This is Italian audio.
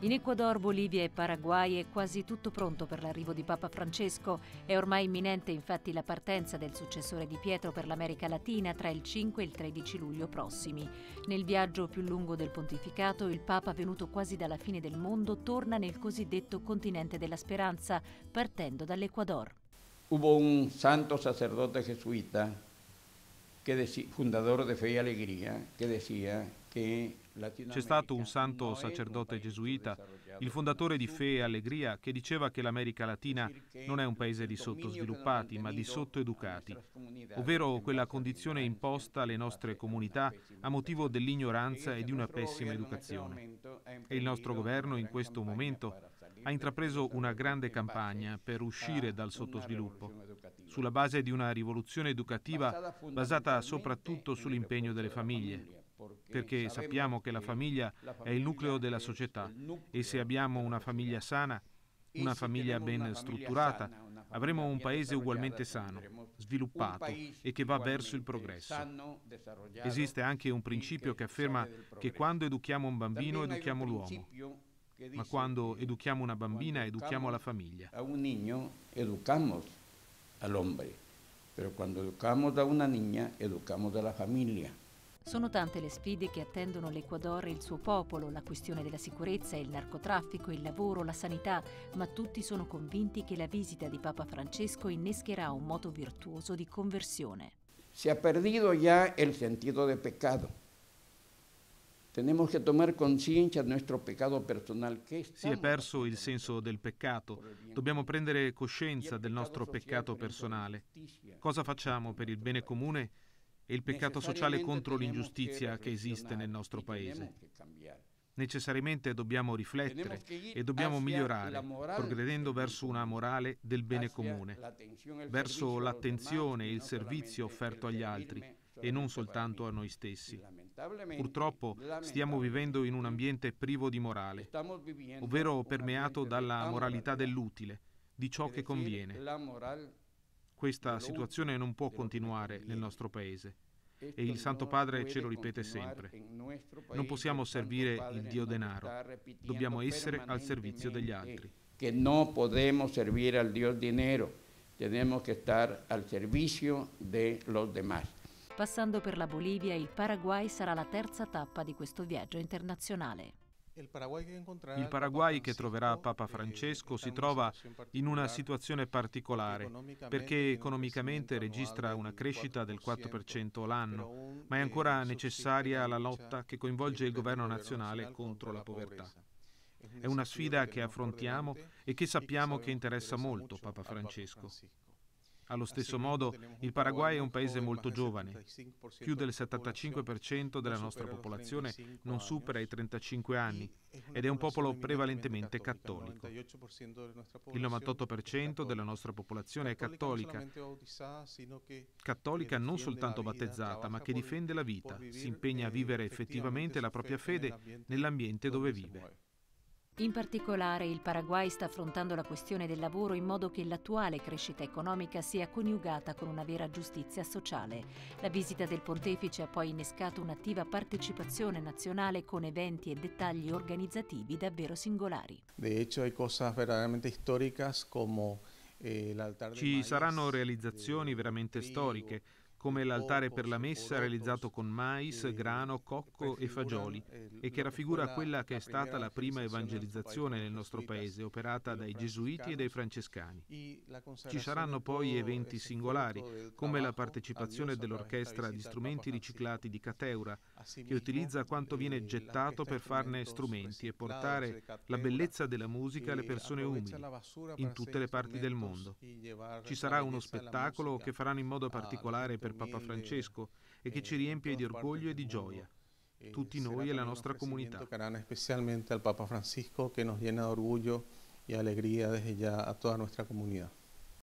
In Ecuador, Bolivia e Paraguay è quasi tutto pronto per l'arrivo di Papa Francesco. È ormai imminente infatti la partenza del successore di Pietro per l'America Latina tra il 5 e il 13 luglio prossimi. Nel viaggio più lungo del pontificato, il Papa venuto quasi dalla fine del mondo torna nel cosiddetto continente della speranza, partendo dall'Ecuador. Hubo un santo sacerdote jesuita, que fundador de Fe y Alegría, que decía c'è stato un santo sacerdote gesuita, il fondatore di Fe e Allegria, che diceva che l'America Latina non è un paese di sottosviluppati, ma di sottoeducati, ovvero quella condizione imposta alle nostre comunità a motivo dell'ignoranza e di una pessima educazione. E il nostro governo in questo momento ha intrapreso una grande campagna per uscire dal sottosviluppo, sulla base di una rivoluzione educativa basata soprattutto sull'impegno delle famiglie perché sappiamo che la famiglia è il nucleo della società e se abbiamo una famiglia sana, una famiglia ben strutturata, avremo un paese ugualmente sano, sviluppato e che va verso il progresso. Esiste anche un principio che afferma che quando educhiamo un bambino educhiamo l'uomo, ma quando educhiamo una bambina educhiamo la famiglia. A un niño educamos al hombre, pero cuando educamos a una niña educamos a la familia. Sono tante le sfide che attendono l'Ecuador e il suo popolo, la questione della sicurezza, il narcotraffico, il lavoro, la sanità, ma tutti sono convinti che la visita di Papa Francesco innescherà un moto virtuoso di conversione. Si è perdido. Tenemos que tomar conciencia del nostro peccato personale. Si è perso il senso del peccato. Dobbiamo prendere coscienza del nostro peccato personale. Cosa facciamo per il bene comune? E il peccato sociale contro l'ingiustizia che esiste nel nostro Paese. Necessariamente dobbiamo riflettere e dobbiamo migliorare, progredendo verso una morale del bene comune, verso l'attenzione e il servizio offerto agli altri e non soltanto a noi stessi. Purtroppo stiamo vivendo in un ambiente privo di morale, ovvero permeato dalla moralità dell'utile, di ciò che conviene. Questa situazione non può continuare nel nostro Paese. E il Santo Padre ce lo ripete sempre. Non possiamo servire il Dio denaro, dobbiamo essere al servizio degli altri. Che non possiamo servire al Dio dinero, dobbiamo stare al servizio dei demás. Passando per la Bolivia, il Paraguay sarà la terza tappa di questo viaggio internazionale. Il Paraguay che troverà Papa eh, Francesco si trova in una situazione particolare perché economicamente registra una crescita del 4% l'anno, ma è ancora necessaria la lotta che coinvolge il governo nazionale contro la povertà. È una sfida che affrontiamo e che sappiamo che interessa molto Papa Francesco. Allo stesso modo, il Paraguay è un paese molto giovane. Più del 75% della nostra popolazione non supera i 35 anni ed è un popolo prevalentemente cattolico. Il 98% della nostra popolazione è cattolica. Cattolica non soltanto battezzata, ma che difende la vita, si impegna a vivere effettivamente la propria fede nell'ambiente dove vive. In particolare il Paraguay sta affrontando la questione del lavoro in modo che l'attuale crescita economica sia coniugata con una vera giustizia sociale. La visita del pontefice ha poi innescato un'attiva partecipazione nazionale con eventi e dettagli organizzativi davvero singolari. De hecho hay cosas verdaderamente históricas como eh, Ci saranno realizzazioni veramente storiche come l'altare per la messa realizzato con mais, grano, cocco e fagioli e che raffigura quella che è stata la prima evangelizzazione nel nostro paese operata dai gesuiti e dai francescani. Ci saranno poi eventi singolari come la partecipazione dell'orchestra di strumenti riciclati di Cateura che utilizza quanto viene gettato per farne strumenti e portare la bellezza della musica alle persone umili in tutte le parti del mondo. Ci sarà uno spettacolo che faranno in modo particolare per Papa Francesco e che ci riempie di orgoglio e di gioia. Tutti noi e la nostra comunità. Specialmente al Papa Francisco che nos llena de orgullo y alegría desde ya a toda nuestra comunidad.